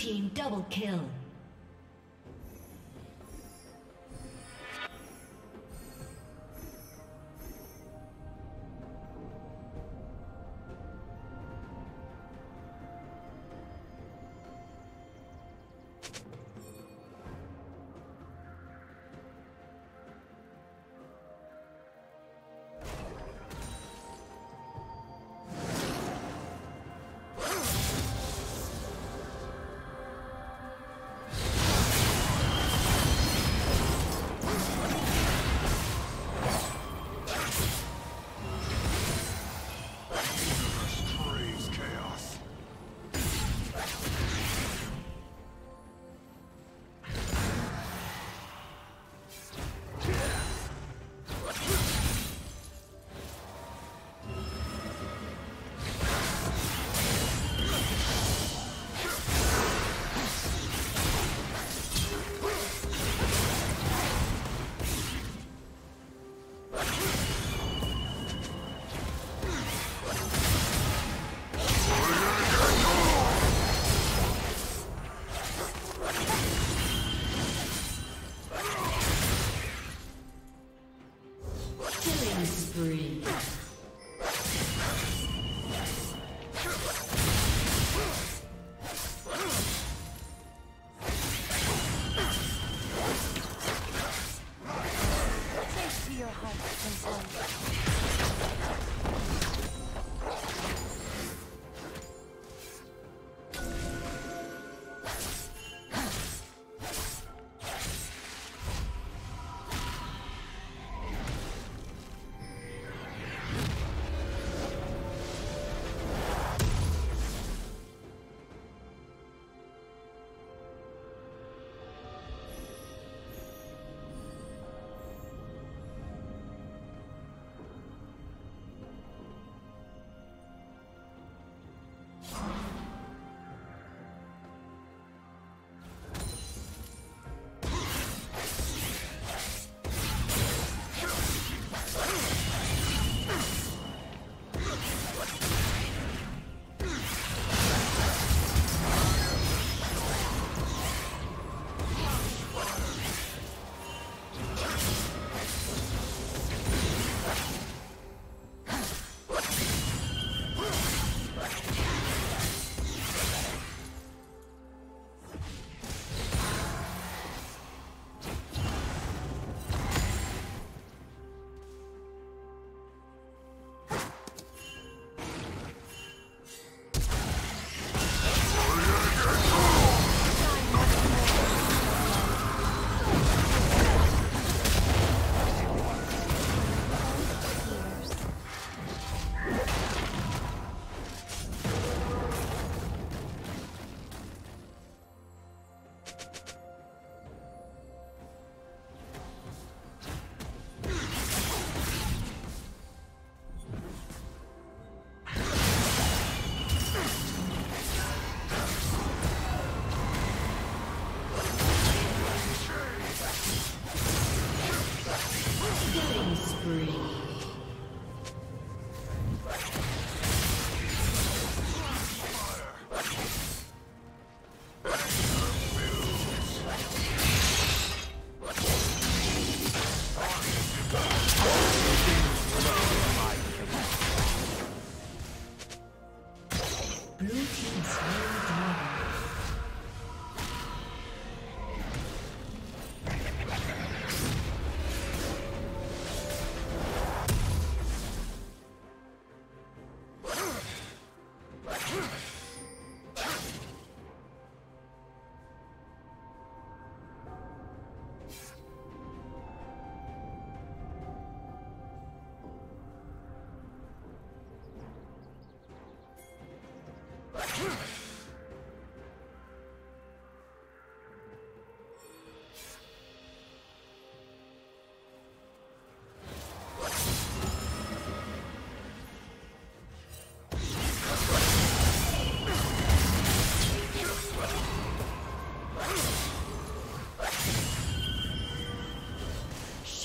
Team double kill.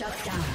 Shut down.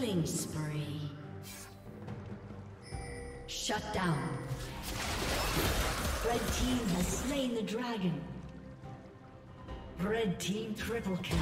Killing spree. Shut down. Red team has slain the dragon. Red team triple kill.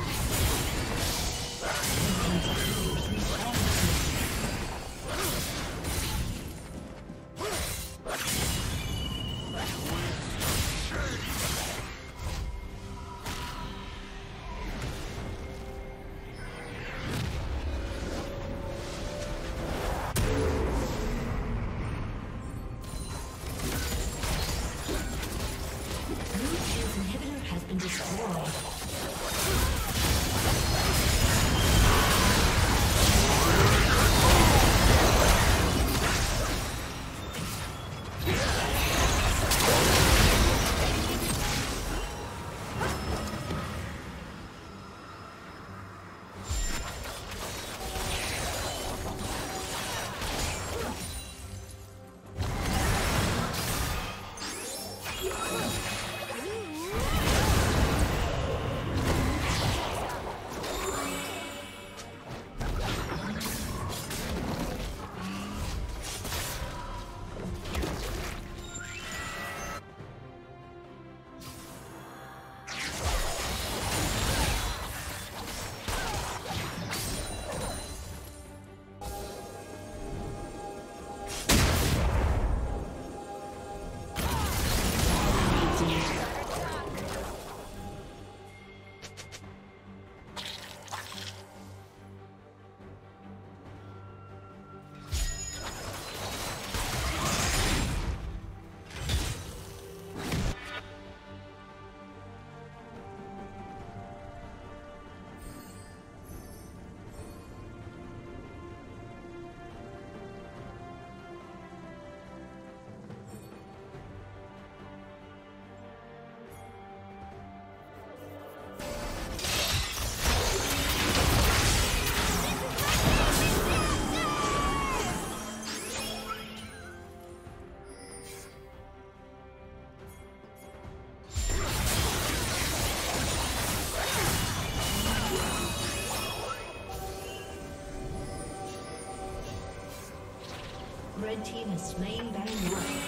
Slain Baron Nine.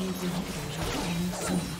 A summoner has disconnected.